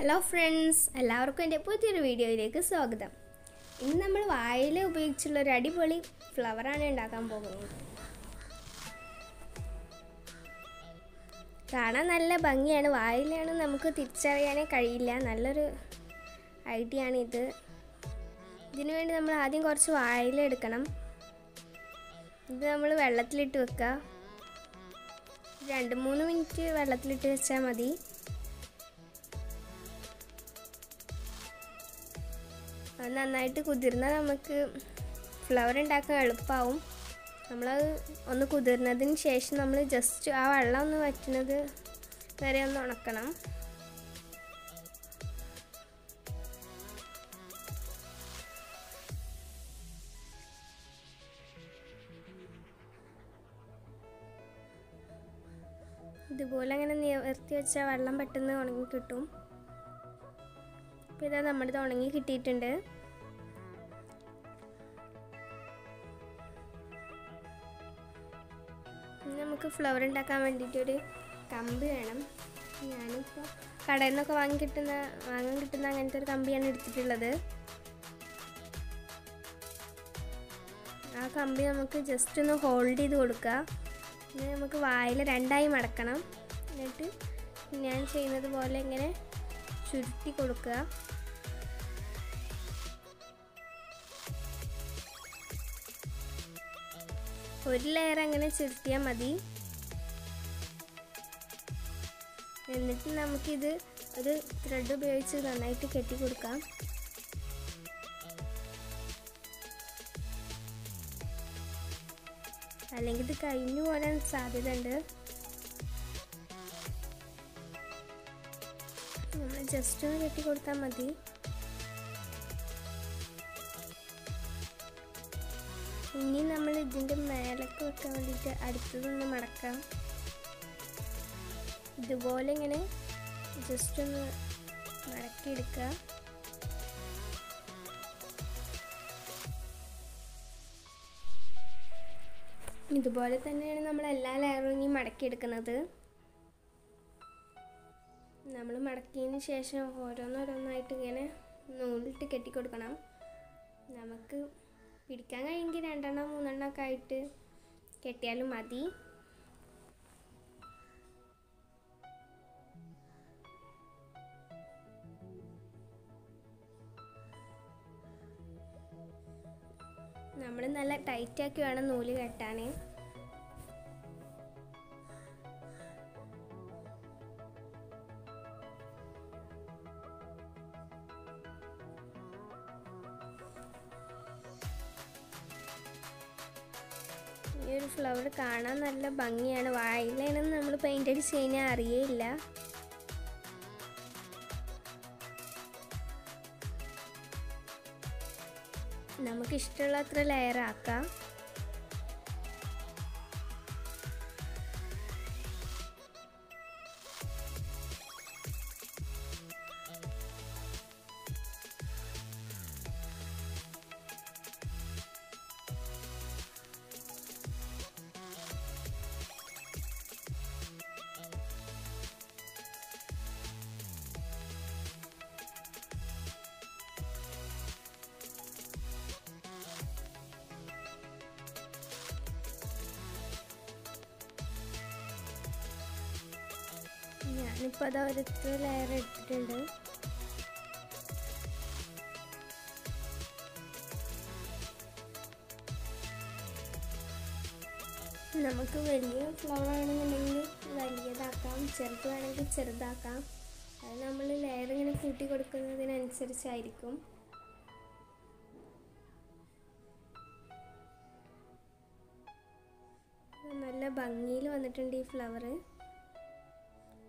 Hello friends എല്ലാവർക്കും എന്റെ പുതിയൊരു വീഡിയോയിലേക്ക് സ്വാഗതം. ഇന്ന് നമ്മൾ വായിൽ ഉപയോഗിച്ചുള്ള ഒരു അടിപൊളി ഫ്ലവറാണ് ഉണ്ടാക്കാൻ പോകുന്നത്. കാണാൻ നല്ല ഭംഗിയാണ്. വായിലാണ് നമുക്ക് തിരിച്ചറിയാനേ കഴിയില്ല. നല്ലൊരു ഐഡിയ ആണ് ഇത്. ഇതിനു വേണ്ടി നമ്മൾ ആദ്യം കുറച്ച് വായിൽ എടുക്കണം. ഇത് നമ്മൾ വെള്ളത്തിലിട്ട് വെക്കുക. രണ്ട് മൂന്ന് മിനിറ്റ് വെള്ളത്തിലിട്ട് വെച്ചാൽ മതി. അത് നന്നായിട്ട് കുതിർന്നാൽ നമുക്ക് ഫ്ലവർ ഉണ്ടാക്കാൻ എളുപ്പമാവും നമ്മളത് ഒന്ന് കുതിർന്നതിന് ശേഷം നമ്മൾ ജസ്റ്റ് ആ വെള്ളം ഒന്ന് വറ്റുന്നത് വരെ ഒന്ന് ഉണക്കണം. ഇതുപോലെ അങ്ങനെ നിവർത്തി വെച്ചാൽ വെള്ളം പെട്ടെന്ന് ഉണങ്ങി കിട്ടും. അപ്പോൾ ഇതാ നമ്മുടെ ഉണങ്ങി കിട്ടിയിട്ടുണ്ട്. നമുക്ക് ഫ്ലവർ ഉണ്ടാക്കാൻ വേണ്ടിയിട്ടൊരു കമ്പി വേണം. ഞാനിപ്പോൾ കടയിൽ നിന്നൊക്കെ വാങ്ങി കിട്ടുന്ന വാങ്ങാൻ കിട്ടുന്ന അങ്ങനത്തെ ഒരു കമ്പിയാണ് എടുത്തിട്ടുള്ളത്. ആ കമ്പി നമുക്ക് ജസ്റ്റ് ഒന്ന് ഹോൾഡ് ചെയ്ത് കൊടുക്കുക. ഇനി നമുക്ക് വായിൽ രണ്ടായി മടക്കണം. എന്നിട്ട് ഞാൻ ചെയ്യുന്നത് പോലെ ഇങ്ങനെ ചുരുട്ടി കൊടുക്കുക. ഒരു ലെയർ അങ്ങനെ ചുരുട്ടിയാൽ മതി. എന്നിട്ട് നമുക്കിത് ഒരു ത്രെഡ് ഉപയോഗിച്ച് നന്നായിട്ട് കെട്ടി കൊടുക്കാം. അല്ലെങ്കിൽ ഇത് കഴിഞ്ഞു പോരാൻ സാധ്യത ജസ്റ്റ് ഒന്ന് കെട്ടി കൊടുത്താൽ മതി. ഇനി നമ്മൾ ഇതിന്റെ മേലൊക്കെ വെക്കാൻ വേണ്ടിയിട്ട് അടുത്തതൊന്ന് മടക്കാം. ഇതുപോലെ ഇങ്ങനെ ജസ്റ്റ് ഒന്ന് മടക്കിയെടുക്കുക. ഇതുപോലെ തന്നെയാണ് നമ്മൾ എല്ലാ ലെയറും ഇനി മടക്കിയെടുക്കുന്നത്. നമ്മൾ മടക്കിയതിന് ശേഷം ഓരോന്നോരോന്നായിട്ട് ഇങ്ങനെ നൂലിട്ട് കെട്ടിക്കൊടുക്കണം. നമുക്ക് പിടിക്കാൻ കഴിയുമെങ്കിൽ രണ്ടെണ്ണം മൂന്നെണ്ണം ഒക്കെ ആയിട്ട് കെട്ടിയാലും മതി. നമ്മൾ നല്ല ടൈറ്റാക്കി വേണം നൂൽ കെട്ടാൻ. ഈ ഒരു ഫ്ലവർ കാണാൻ നല്ല ഭംഗിയാണ്. വായിലാണെന്ന് നമ്മൾ പെയിന്റ് അടിച്ച് കഴിഞ്ഞാൽ അറിയേയില്ല. നമുക്കിഷ്ടമുള്ള അത്ര ലെയർ ഞാനിപ്പോൾ അത് ഒരൊറ്റ ലെയർ എടുത്തിട്ടുണ്ട്. നമുക്ക് വലിയ ഫ്ലവർ ആണെന്നുണ്ടെങ്കിൽ വലിയതാക്കാം. ചെറുത് വേണമെങ്കിൽ ചെറുതാക്കാം. അത് നമ്മൾ ലെയർ ഇങ്ങനെ കൂട്ടി കൊടുക്കുന്നതിനനുസരിച്ചായിരിക്കും. നല്ല ഭംഗിയിൽ വന്നിട്ടുണ്ട് ഈ ഫ്ലവർ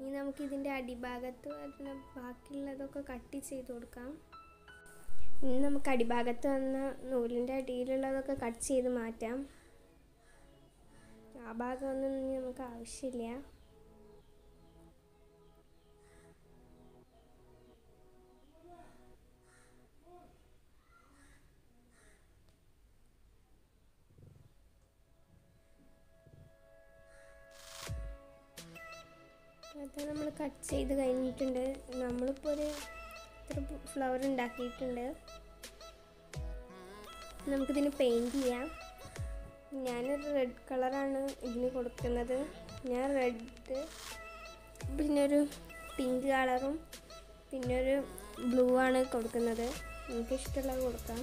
ഇനി നമുക്ക് ഇതിന്റെ അടിഭാഗത്ത് വരുന്ന ബാക്കിയുള്ളതൊക്കെ കട്ട് ചെയ്ത് കൊടുക്കാം. ഇനി നമുക്ക് അടിഭാഗത്ത് വന്ന നൂലിന്റെ അടിയിലുള്ളതൊക്കെ കട്ട് ചെയ്ത് മാറ്റാം. ആ ഭാഗമൊന്നും നമുക്ക് ആവശ്യമില്ല. നമ്മൾ കട്ട് ചെയ്ത് കഴിഞ്ഞിട്ടുണ്ട്. നമ്മളിപ്പോൾ ഒരു ഇത്ര ഫ്ലവർ ഉണ്ടാക്കിയിട്ടുണ്ട്. നമുക്കിതിന് പെയിന്റ് ചെയ്യാം. ഞാനൊരു റെഡ് കളറാണ് ഇതിന് കൊടുക്കുന്നത്. ഞാൻ റെഡ് പിന്നെ ഒരു പിങ്ക് കളറും പിന്നെ ഒരു ബ്ലൂ ആണ് കൊടുക്കുന്നത്. എനിക്കിഷ്ടമുള്ളത് കൊടുക്കാം.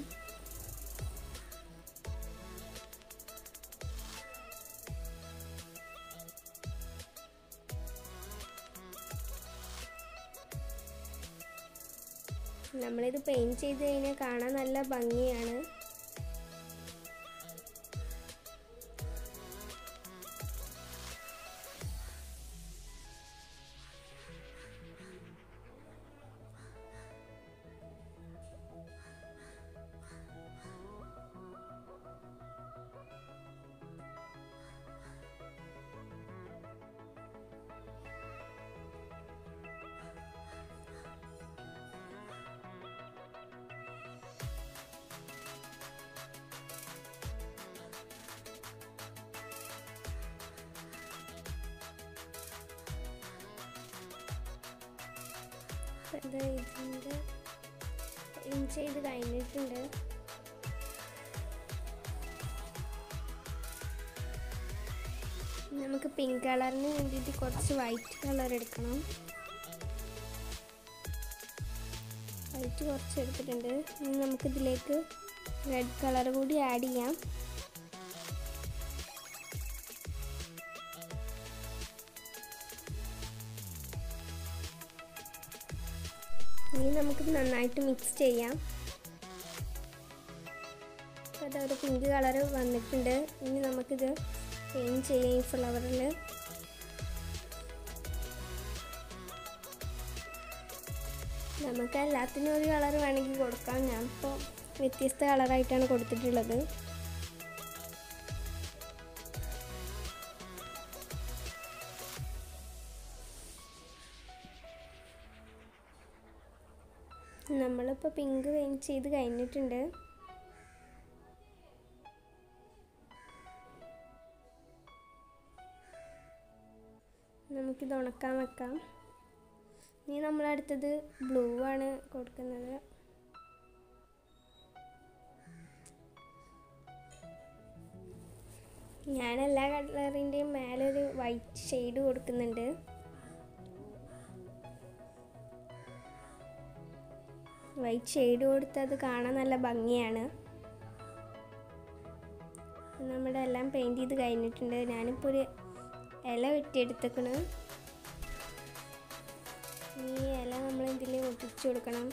നമ്മളിത് പെയിന്റ് ചെയ്ത് കഴിഞ്ഞാൽ കാണാൻ നല്ല ഭംഗിയാണ്. ഇത് ഇതിന്റെ ഇഞ്ച് ചെയ്ത് കഴിഞ്ഞിട്ടുണ്ട്. നമുക്ക് പിങ്ക് കളറിന് വേണ്ടിയിട്ട് കുറച്ച് വൈറ്റ് കളർ എടുക്കണം. വൈറ്റ് കുറച്ച് എടുത്തിട്ടുണ്ട്. ഇനി നമുക്കിതിലേക്ക് റെഡ് കളർ കൂടി ആഡ് ചെയ്യാം. നമുക്ക് നന്നായിട്ട് മിക്സ് ചെയ്യാം. അതൊരു പിങ്ക് കളർ വന്നിട്ടുണ്ട്. ഇനി നമുക്കിത് പെയിന്റ് ചെയ്യാം ഈ ഫ്ലവറിൽ നമുക്ക് എല്ലാത്തിനും ഒരു കളർ വേണമെങ്കിൽ കൊടുക്കാം. ഞാനിപ്പോൾ വ്യത്യസ്ത കളറായിട്ടാണ് കൊടുത്തിട്ടുള്ളത്. നമ്മളിപ്പോൾ പിങ്ക് പെയിന്റ് ചെയ്ത് കഴിഞ്ഞിട്ടുണ്ട്. നമുക്കിത് ഉണക്കാൻ വെക്കാം. ഇനി നമ്മളടുത്തത് ബ്ലൂ ആണ് കൊടുക്കുന്നത്. ഞാൻ എല്ലാ കളറിന്റെയും മേലൊരു വൈറ്റ് ഷെയ്ഡ് കൊടുക്കുന്നുണ്ട്. വൈറ്റ് ഷെയ്ഡ് കൊടുത്ത് അത് കാണാൻ നല്ല ഭംഗിയാണ്. നമ്മുടെ എല്ലാം പെയിന്റ് ചെയ്ത് കഴിഞ്ഞിട്ടുണ്ട്. ഞാനിപ്പോൾ ഒരു ഇല വെട്ടിയെടുത്തേക്കണ്. ഈ ഇല നമ്മൾ ഇതിൽ ഒട്ടിച്ചു കൊടുക്കണം?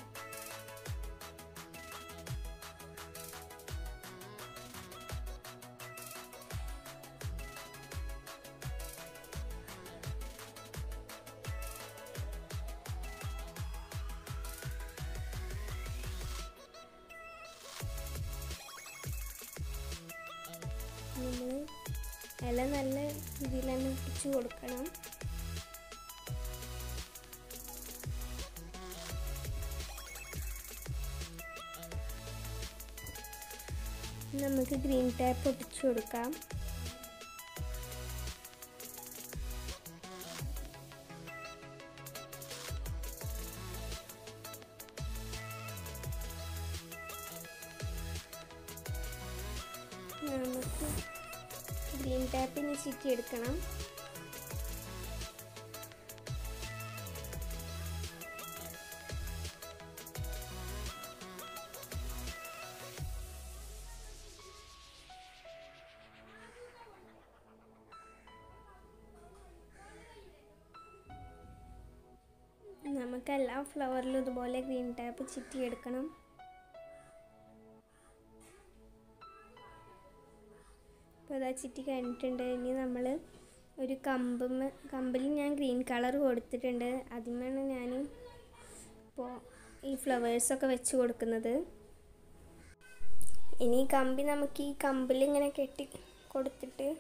നമ്മൾ ഇല നല്ല രീതിയിൽ തന്നെ ഒട്ടിച്ചു കൊടുക്കണം. നമുക്ക് ഗ്രീൻ ടാപ്പ് ഒട്ടിച്ചു കൊടുക്കാം. എടുക്കണം. നമുക്ക് എല്ലാ ഫ്ലവറിലും ഇതുപോലെ ഗ്രീൻ ടാപ്പ് ചുറ്റി അപ്പോൾ അതാ ചിറ്റി കഴിഞ്ഞിട്ടുണ്ട്. ഇനി നമ്മൾ ഒരു കമ്പും കമ്പിൽ ഞാൻ ഗ്രീൻ കളർ കൊടുത്തിട്ടുണ്ട്. അതിന്മേണ് ഞാൻ ഇപ്പോൾ ഈ ഫ്ലവേഴ്സൊക്കെ വെച്ച് കൊടുക്കുന്നത്. ഇനി കമ്പി നമുക്ക് ഈ കമ്പിൽ ഇങ്ങനെ കെട്ടി കൊടുത്തിട്ട്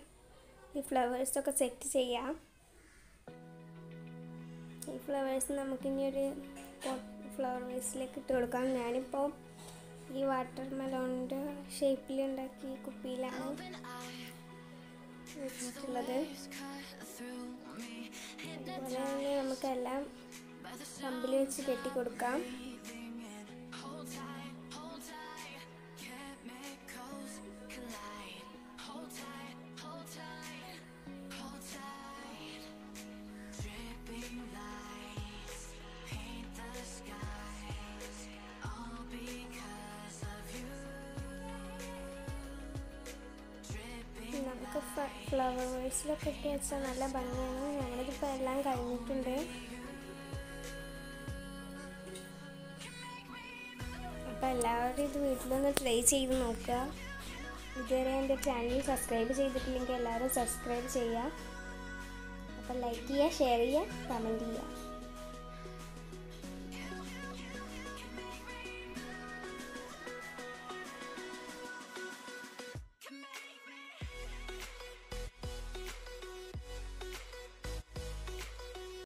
ഈ ഫ്ലവേഴ്സൊക്കെ സെറ്റ് ചെയ്യാം. ഈ ഫ്ലവേഴ്സ് നമുക്കിനി ഒരു ഫ്ലവർ വേസിലേക്ക് ഇട്ട് കൊടുക്കാം. ഞാനിപ്പോൾ ഈ വാട്ടർ മെലോണിന്റെ ഷേപ്പിൽ ഉണ്ടാക്കി കുപ്പിയിലാണ് വെച്ചിട്ടുള്ളത്. അതുപോലെ തന്നെ നമുക്കെല്ലാം കമ്പിൽ വെച്ച് കെട്ടിക്കൊടുക്കാം. ഫ്ലവർ വേഴ്സിലൊക്കെ ഇട്ട് വെച്ചാൽ നല്ല ഭംഗിയാണ്. ഞങ്ങളിതിപ്പോൾ എല്ലാം കഴിഞ്ഞിട്ടുണ്ട്. അപ്പോൾ എല്ലാവരും ഇത് വീട്ടിലൊന്ന് ട്രൈ ചെയ്ത് നോക്കുക. ഇതുവരെ എന്റെ ചാനൽ സബ്സ്ക്രൈബ് ചെയ്തിട്ടില്ലെങ്കിൽ എല്ലാവരും സബ്സ്ക്രൈബ് ചെയ്യുക. അപ്പോൾ ലൈക്ക് ചെയ്യുക ഷെയർ ചെയ്യുക കമന്റ് ചെയ്യുക.